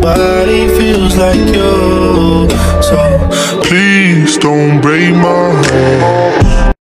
nobody feels like you. So please don't break my heart.